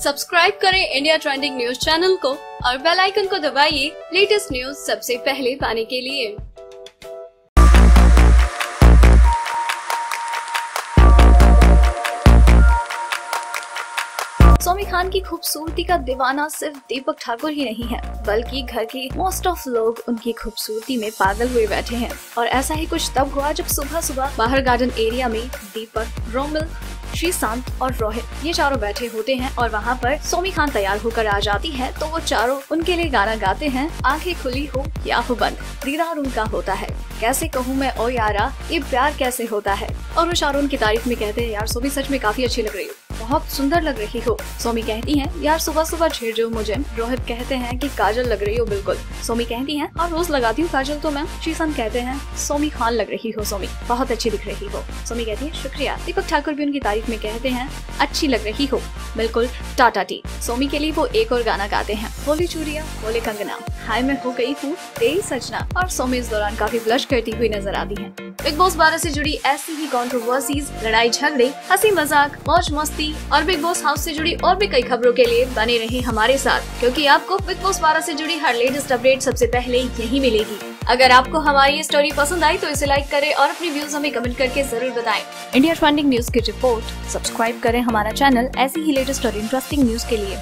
Subscribe करें India trending news channel को और बेल आइकन को दबाइए लेटेस्ट न्यूज़ सबसे पहले पाने के लिए। सौमी खान की खूबसूरती का दीवाना सिर्फ़ दीपक ठाकुर ही नहीं है, बल्कि घर के मोस्ट ऑफ़ लोग उनकी खूबसूरती में पागल हुए बैठे हैं। और ऐसा ही कुछ तब हुआ जब सुबह सुबह बाहर गार्डन एरिया में दीपक, रोमिल श्रीशांत और रोहित। ये चारों बैठे होते हैं और वहाँ पर सोमी खान तैयार होकर आ जाती है तो वो चारों उनके लिए गाना गाते हैं, आँखें खुली हो या हो बंद। दीदार उनका होता है। कैसे कहूँ मैं, ओ यारा, ये प्यार कैसे होता है? और वो चारों उनकी तारीफ़ में कहते हैं, यार, सोमी सच में काफ़ी अच्छी लग रही बहुत सुंदर लग रही हो। सोमी कहती है, यार सुबह सुबह छेड़ जो मुझे। रोहित कहते हैं कि, काजल लग रही हो बिल्कुल। सोमी कहती है, और रोज लगाती हूँ काजल तो मैं। शीशन कहते हैं, सोमी खान लग रही हो, सोमी। बहुत अच्छी दिख रही हो। सोमी कहती है, शुक्रिया। दीपक ठाकुर भी उनकी तारीफ़ में कहते हैं, अच्छी लग रही हो। बिल्कुल, टाटा टी। सोमी के लिए वो एक और गाना गाते हैं। बोली चूड़िया, बोले कंगना। हाय, मैं हो गई हूँ तेरी सजना। और सोमी इस दौरान काफ़ी ब्लश करती हुई नज़र आती है। बिग बॉस बारह से जुड़ी ऐसी ही कॉन्ट्रोवर्सीज लड़ाई झगड़े, हँसी मज़ाक, मौज मस्ती और बिग बॉस हाउस से जुड़ी और भी कई खबरों के लिए बने रहे हमारे साथ। क्योंकि आपको बिग बॉस बारह से जुड़ी हर लेटेस्ट अपडेट सबसे पहले यही मिलेगी। अगर आपको हमारी ये स्टोरी पसंद आई तो इसे लाइक करें और अपने व्यूज़ हमें कमेंट करके ज़रूर बताएँ। इंडिया ट्रेंडिंग न्यूज़ की रिपोर्ट सब्सक्राइब करें हमारा चैनल ऐसी ही लेटेस्ट और इंटरेस्टिंग न्यूज़ के लिए।